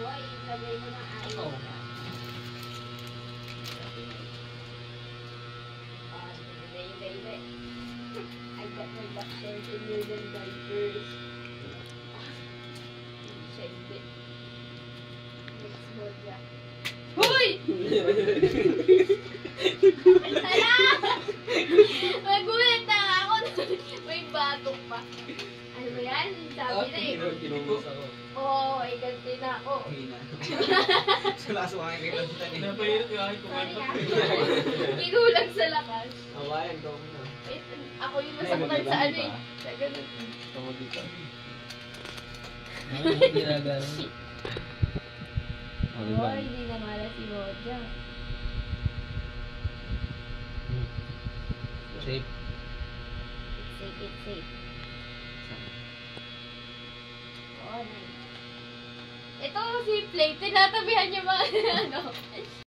Boy, ilagay mo ng ayos. Oo. Ah, hindi, hindi, hindi. I got my new than diapers. Siya hindi. Next Bodja. Hoy! Hala! Magulat na ako. May bago pa. Ano ba yan? Sabi na eh. Ako. Sa mo kayo kita ni. Napahirap yung aking kumanta. Kinulang sa lakas. Awayan ko na. Ako yung nasaktan sa ano eh. Sa ganun. Tama dito. Ano yung ginagano? Oh, hindi na mala si Roja. Safe. It's safe, it's safe. Oh, nice. Ito si Play, tinatabihan niya mga ano.